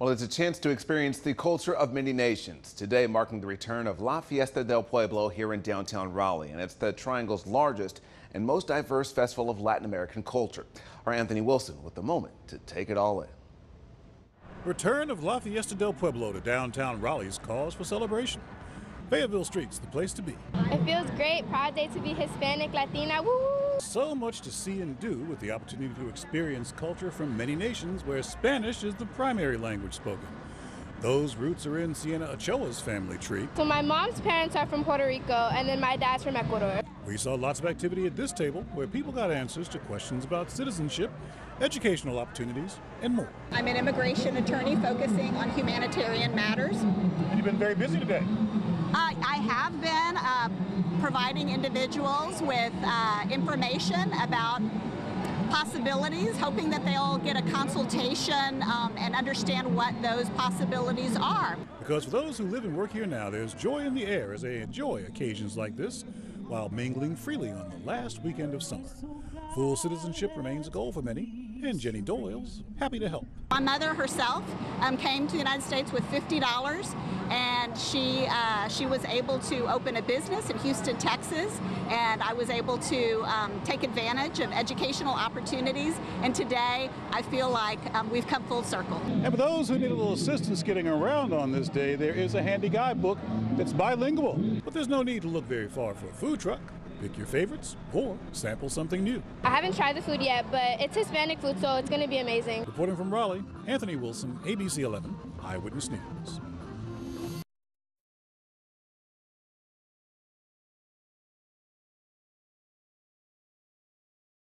Well, it's a chance to experience the culture of many nations. Today, marking the return of La Fiesta del Pueblo here in downtown Raleigh, and it's the Triangle's largest and most diverse festival of Latin American culture. Our Anthony Wilson with the moment to take it all in. Return of La Fiesta del Pueblo to downtown Raleigh's cause for celebration. Fayetteville Street's the place to be. It feels great. Proud day to be Hispanic, Latina. Woo! So much to see and do with the opportunity to experience culture from many nations where Spanish is the primary language spoken. Those roots are in Siena Ochoa's family tree. So my mom's parents are from Puerto Rico, and then my dad's from Ecuador. We saw lots of activity at this table where people got answers to questions about citizenship, educational opportunities, and more. I'm an immigration attorney focusing on humanitarian matters. And you've been very busy today. Uh, I have been uh, providing individuals with uh, information about possibilities, hoping that they'll get a consultation um, and understand what those possibilities are. Because for those who live and work here now, there's joy in the air as they enjoy occasions like this while mingling freely on the last weekend of summer. Full citizenship remains a goal for many, and Jenny Doyle's happy to help. My mother herself um, came to the United States with $50 and she uh, she was able to open a business in Houston, Texas, and I was able to um, take advantage of educational opportunities. And today, I feel like um, we've come full circle. And for those who need a little assistance getting around on this day, there is a handy guidebook that's bilingual. But there's no need to look very far for a food truck. Pick your favorites or sample something new. I haven't tried the food yet, but it's Hispanic food, so it's going to be amazing. Reporting from Raleigh, Anthony Wilson, ABC 11, Eyewitness News.